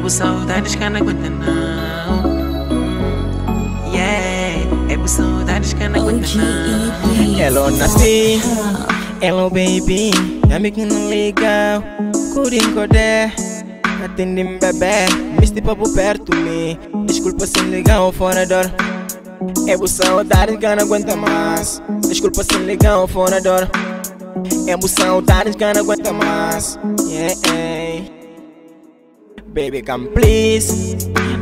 por saudades que não aguenta não. Hum, Yeah, é por saudades que não aguenta não. Hello Nati, hello baby, amigo não legal, curinho codé, atende bebê, misti papo perto me, desculpa se legal fora dor. É por saudade que não aguenta mais, desculpa se legal fora dor. É por saudade que não aguenta mais, yeah, yeah. Baby come please,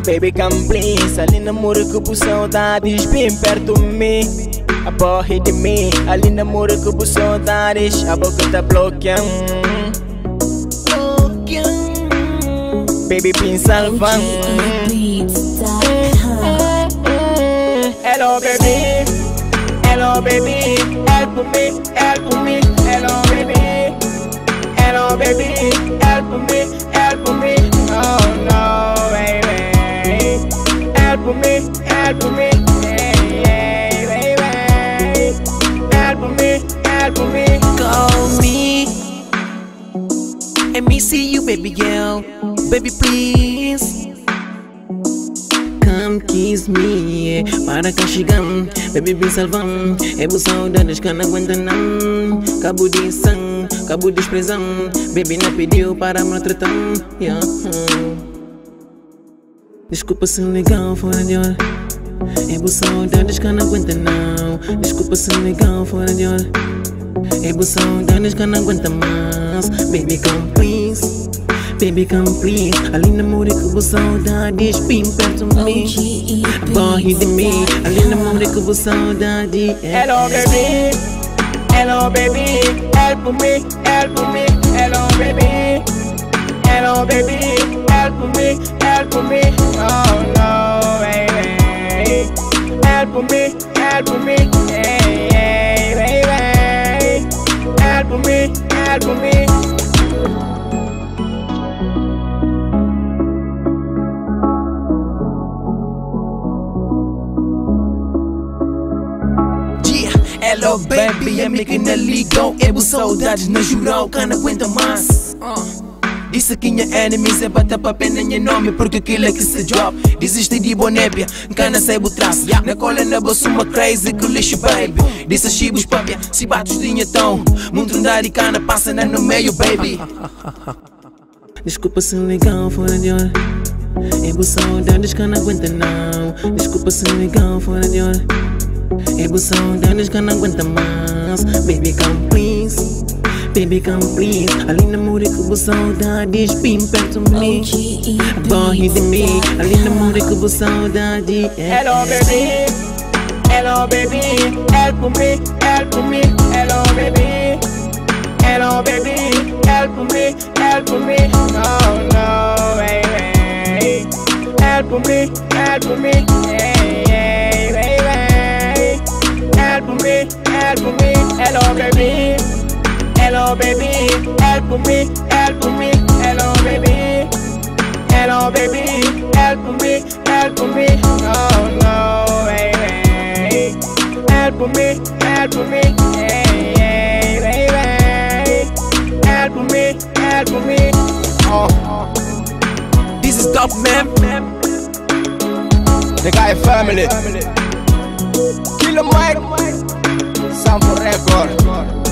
baby come please. Ali namoro que por saudades bem perto de mim. A borre de mim, ali namoro que por saudades A boca tá bloqueando. Baby pensa vão Hello baby, hello baby. Help me, help me, hello baby. Hello baby, help me, help me baby girl. Baby, please. Come kiss me, para cá chegam, baby vem salvam. É por saudades que não aguenta não. Cabo de sangue, cabo de expressão. Baby não pediu para maltratar. Yeah. Desculpa se legal fora de hora. É por saudades que não aguenta não. Desculpa se legal fora de hora. É por saudades que não aguenta mais. Baby come please. Baby come please. Ali namoro que por saudades bem perto de mim. Borre de mim. Ali namoro que por saudade. é. Hello baby, hello baby, help me, help me, hello baby, hello baby, help me, help me, oh no baby, help me, help me, yeah, yeah, baby, help me, help me. Hello baby, é que na ligou. É por saudades, não jurou que não aguenta mais. Disse que minha enemies é bater pra pena em nome Porque aquilo é que se job Desiste de bonépia, cana sai o traço. Na cola na bolsa uma crazy que lixo baby. Disse chibos papia, se bates de tão Mundo andar e cana passa na no meio baby. Desculpa se legal fora de hora. É por saudades que não aguenta não. Desculpa se legal fora de hora é por saudades que não aguenta mais. Baby come please. Baby come please. Ali namoro que por saudades. Bem perto de mim. Borre de mim. Ali namoro que por saudade. Hello baby, hello baby, help me, help me, hello baby, hello baby, help me, help me, oh no baby, help me, help me, yeah, yeah, baby, help me, help me, hello baby, hello baby, help me, help me, hello baby. Hello baby, help me, help me, oh no baby Help me, help me, yeah, yeah, baby Help me, help me. Oh, oh. This is top man. The guy family Killer Mike Sound for record